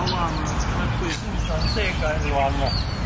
玩话唔系，佢唔想世界，你话。